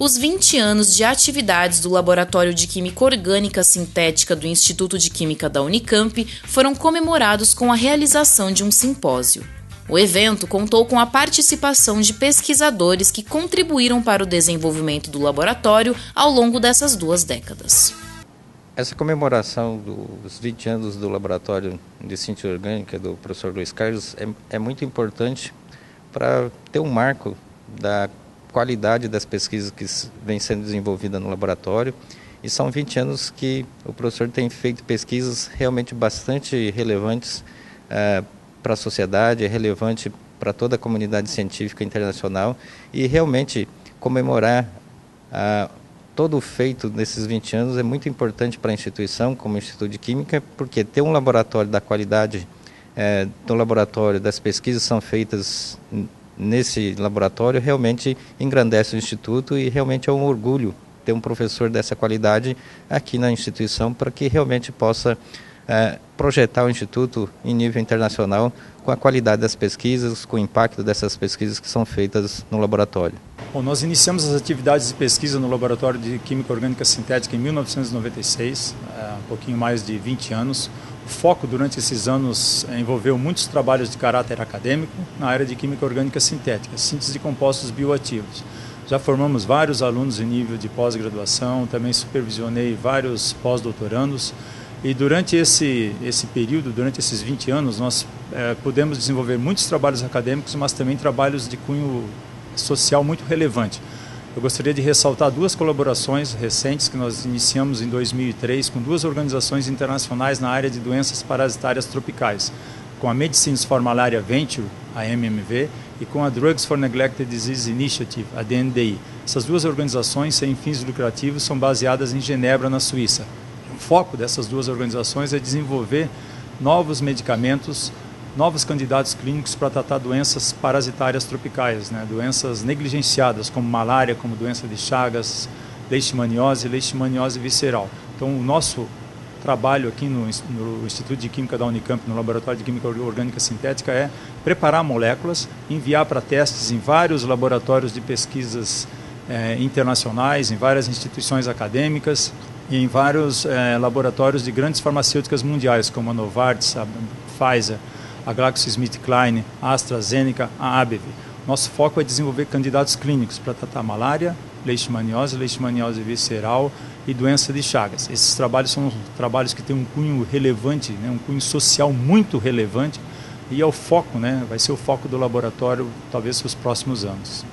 os 20 anos de atividades do Laboratório de Química Orgânica Sintética do Instituto de Química da Unicamp foram comemorados com a realização de um simpósio. O evento contou com a participação de pesquisadores que contribuíram para o desenvolvimento do laboratório ao longo dessas duas décadas. Essa comemoração dos 20 anos do Laboratório de Síntese Orgânica do professor Luiz Carlos é, é muito importante para ter um marco da qualidade das pesquisas que vem sendo desenvolvidas no laboratório. E são 20 anos que o professor tem feito pesquisas realmente bastante relevantes uh, para a sociedade, é relevante para toda a comunidade científica internacional e realmente comemorar uh, todo o feito nesses 20 anos é muito importante para a instituição, como Instituto de Química, porque ter um laboratório da qualidade é, do laboratório, das pesquisas são feitas nesse laboratório realmente engrandece o Instituto e realmente é um orgulho ter um professor dessa qualidade aqui na instituição para que realmente possa é, projetar o Instituto em nível internacional com a qualidade das pesquisas, com o impacto dessas pesquisas que são feitas no laboratório. Bom, nós iniciamos as atividades de pesquisa no Laboratório de Química Orgânica Sintética em 1996, é, um pouquinho mais de 20 anos. Foco durante esses anos envolveu muitos trabalhos de caráter acadêmico na área de Química Orgânica Sintética, síntese de compostos bioativos. Já formamos vários alunos em nível de pós-graduação, também supervisionei vários pós-doutorandos. E durante esse, esse período, durante esses 20 anos, nós é, pudemos desenvolver muitos trabalhos acadêmicos, mas também trabalhos de cunho social muito relevante. Eu gostaria de ressaltar duas colaborações recentes que nós iniciamos em 2003 com duas organizações internacionais na área de doenças parasitárias tropicais, com a Medicines for Malaria Venture, a MMV, e com a Drugs for Neglected Disease Initiative, a DNDI. Essas duas organizações, sem fins lucrativos, são baseadas em Genebra, na Suíça. O foco dessas duas organizações é desenvolver novos medicamentos novos candidatos clínicos para tratar doenças parasitárias tropicais, né? doenças negligenciadas, como malária, como doença de Chagas, leishmaniose leishmaniose visceral. Então, o nosso trabalho aqui no, no, Instituto de Química da Unicamp, no Laboratório de Química Orgânica Sintética, é preparar moléculas, enviar para testes em vários laboratórios de pesquisas eh, internacionais, em várias instituições acadêmicas e em vários eh, laboratórios de grandes farmacêuticas mundiais, como a Novartis, a Pfizer, a GlaxoSmithKline, a AstraZeneca, a AbbVie. Nosso foco é desenvolver candidatos clínicos para tratar malária, leishmaniose, leishmaniose visceral e doença de Chagas. Esses trabalhos são trabalhos que têm um cunho relevante, né, um cunho social muito relevante e é o foco, né, vai ser o foco do laboratório talvez nos próximos anos.